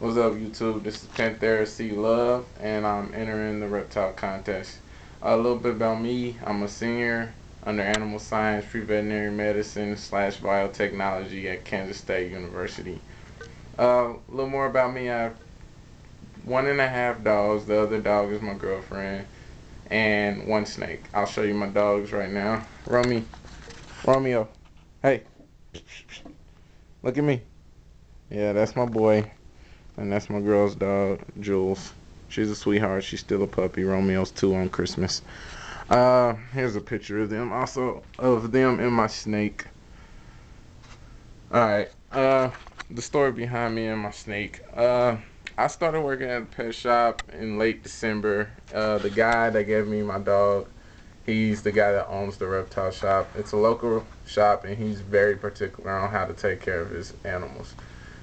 What's up, YouTube? This is Panthera C Love, and I'm entering the reptile contest. A little bit about me. I'm a senior under animal science, pre-veterinary medicine slash biotechnology at Kansas State University. Uh, a little more about me. I have one and a half dogs. The other dog is my girlfriend, and one snake. I'll show you my dogs right now. Romy, Romeo, hey, look at me. Yeah, that's my boy. And that's my girl's dog, Jules. She's a sweetheart. She's still a puppy. Romeo's two on Christmas. Uh, here's a picture of them. Also, of them and my snake. Alright. Uh, the story behind me and my snake. Uh, I started working at a pet shop in late December. Uh, the guy that gave me my dog, he's the guy that owns the reptile shop. It's a local shop, and he's very particular on how to take care of his animals.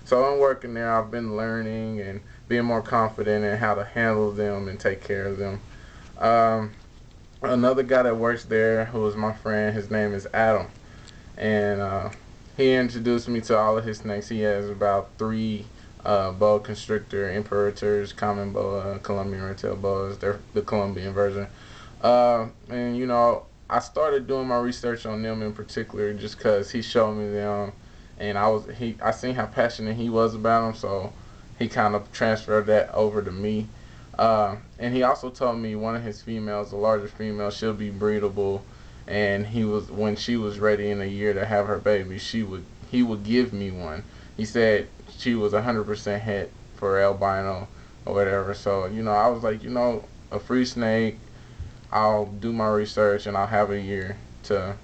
So I'm working there. I've been learning and being more confident in how to handle them and take care of them. Um, another guy that works there, who is my friend, his name is Adam, and uh, he introduced me to all of his snakes. He has about three uh, boa constrictor imperators, common boa, Colombian red-tailed boas. They're the Colombian version. Uh, and you know, I started doing my research on them in particular just because he showed me them and I was he I seen how passionate he was about them, so he kind of transferred that over to me. Uh, and he also told me one of his females, a larger female, she'll be breedable, and he was when she was ready in a year to have her baby, she would he would give me one. He said she was 100% het for albino or whatever. So you know, I was like, you know, a free snake. I'll do my research and I'll have a year to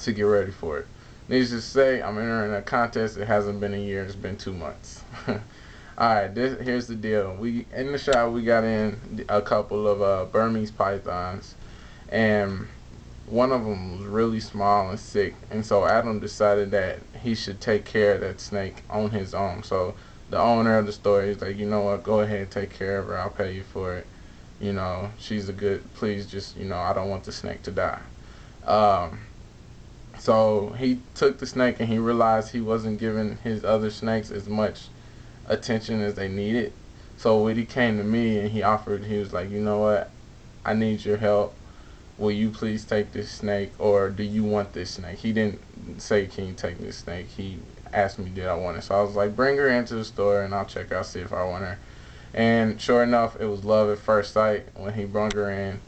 to get ready for it. Needless to say, I'm entering a contest. It hasn't been a year. It's been two months. All right, this, here's the deal. We in the shop we got in a couple of uh, Burmese pythons, and one of them was really small and sick. And so Adam decided that he should take care of that snake on his own. So the owner of the store is like, you know what, go ahead, take care of her. I'll pay you for it. You know, she's a good. Please, just you know, I don't want the snake to die. Um, so he took the snake and he realized he wasn't giving his other snakes as much attention as they needed. So when he came to me and he offered, he was like, you know what, I need your help. Will you please take this snake or do you want this snake? He didn't say, can you take this snake? He asked me, did I want it? So I was like, bring her into the store and I'll check out, see if I want her. And sure enough, it was love at first sight when he brought her in.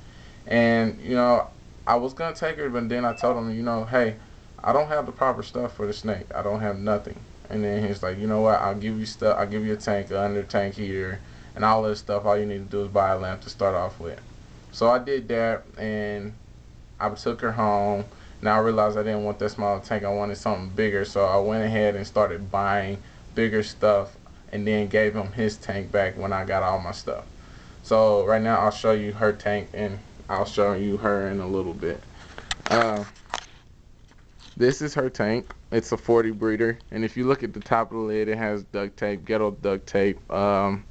And, you know, I was gonna take her, but then I told him, you know, hey, I don't have the proper stuff for the snake. I don't have nothing. And then he's like, you know what? I'll give you stuff. I'll give you a tank, an under tank here, and all this stuff. All you need to do is buy a lamp to start off with. So I did that, and I took her home. Now I realized I didn't want that small tank. I wanted something bigger. So I went ahead and started buying bigger stuff, and then gave him his tank back when I got all my stuff. So right now I'll show you her tank, and I'll show you her in a little bit. Uh, this is her tank. It's a 40 breeder, and if you look at the top of the lid, it has duct tape, ghetto duct tape. Um,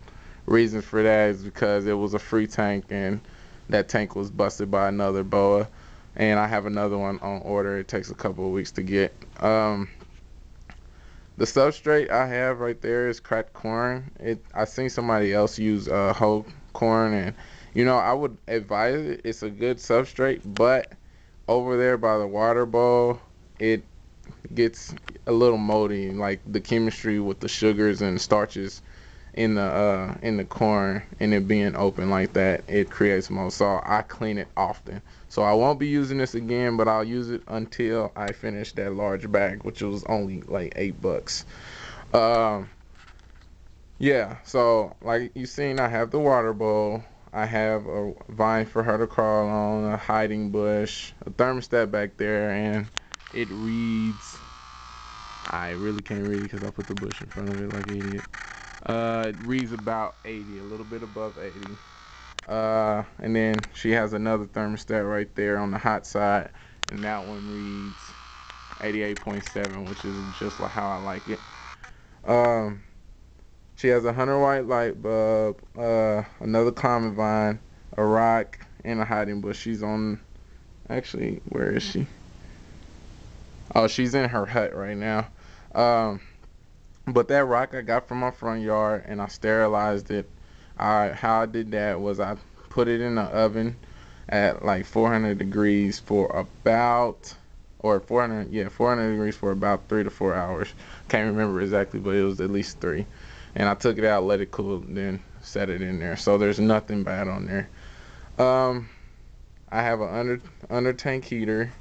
reason for that is because it was a free tank, and that tank was busted by another boa, and I have another one on order. It takes a couple of weeks to get. Um, the substrate I have right there is cracked corn. It I seen somebody else use uh, whole corn, and you know I would advise it. It's a good substrate, but over there by the water bowl it gets a little moldy, like the chemistry with the sugars and starches in the uh, in the corn and it being open like that, it creates mold. So I clean it often. So I won't be using this again, but I'll use it until I finish that large bag, which was only like eight bucks. Um, yeah. So like you seen, I have the water bowl. I have a vine for her to crawl on, a hiding bush, a thermostat back there, and it reads I really can't read because I put the bush in front of it like an idiot. Uh, it reads about 80, a little bit above 80. Uh, and then she has another thermostat right there on the hot side, and that one reads 88.7, which is just how I like it. Um, she has a hunter white light bulb, uh, another common vine, a rock, and a hiding bush. She's on. Actually, where is she? Oh, she's in her hut right now. Um, But that rock I got from my front yard and I sterilized it. I how I did that was I put it in the oven at like 400 degrees for about or 400 yeah 400 degrees for about three to four hours can't remember exactly but it was at least three and i took it out let it cool then set it in there. So there's nothing bad on there. Um i have an under under tank heater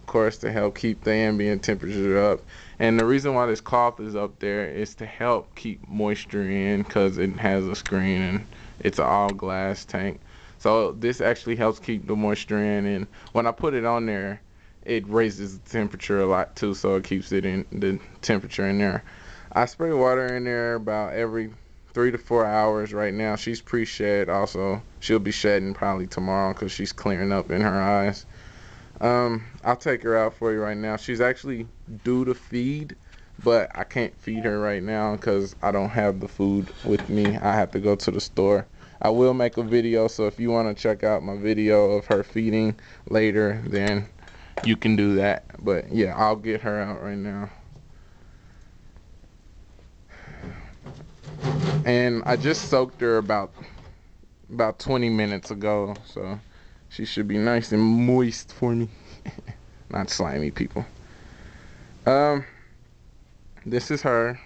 of course to help keep the ambient temperature up. And the reason why this cloth is up there is to help keep moisture in because it has a screen and it's an all glass tank. So this actually helps keep the moisture in. And when I put it on there, it raises the temperature a lot too, so it keeps it in the temperature in there. I spray water in there about every three to four hours right now. She's pre-shed also. She'll be shedding probably tomorrow because she's clearing up in her eyes. Um, I'll take her out for you right now. She's actually due to feed, but I can't feed her right now because I don't have the food with me. I have to go to the store. I will make a video, so if you want to check out my video of her feeding later, then you can do that. But yeah, I'll get her out right now. And I just soaked her about about 20 minutes ago, so she should be nice and moist for me. Not slimy people. Um, this is her.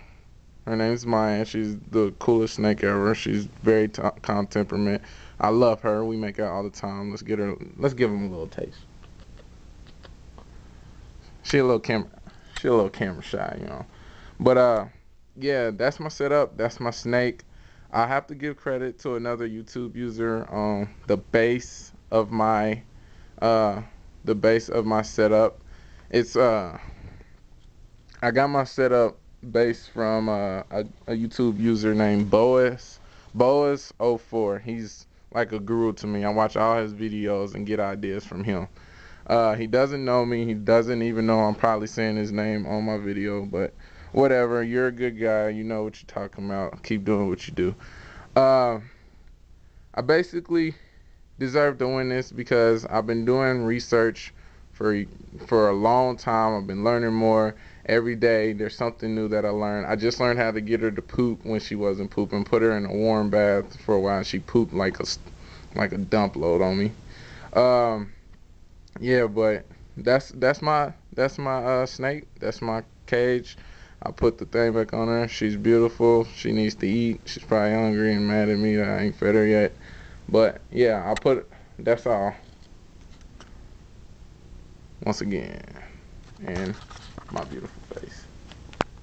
Her name's Maya. She's the coolest snake ever. She's very calm temperament. I love her. We make out all the time. Let's get her. Let's give him a little taste. She a little camera. She a little camera shy, you know. But uh, yeah, that's my setup. That's my snake. I have to give credit to another YouTube user on the base of my uh the base of my setup. It's uh I got my setup based from uh, a, a, YouTube user named Boas. Boas04. He's like a guru to me. I watch all his videos and get ideas from him. Uh, he doesn't know me. He doesn't even know I'm probably saying his name on my video, but whatever. You're a good guy. You know what you're talking about. Keep doing what you do. Uh, I basically deserve to win this because I've been doing research for for a long time. I've been learning more every day there's something new that I learned. I just learned how to get her to poop when she wasn't pooping. Put her in a warm bath for a while. She pooped like a like a dump load on me. Um, yeah, but that's that's my that's my uh, snake. That's my cage. I put the thing back on her. She's beautiful. She needs to eat. She's probably hungry and mad at me that I ain't fed her yet. But yeah, I put. That's all. Once again, and my beautiful.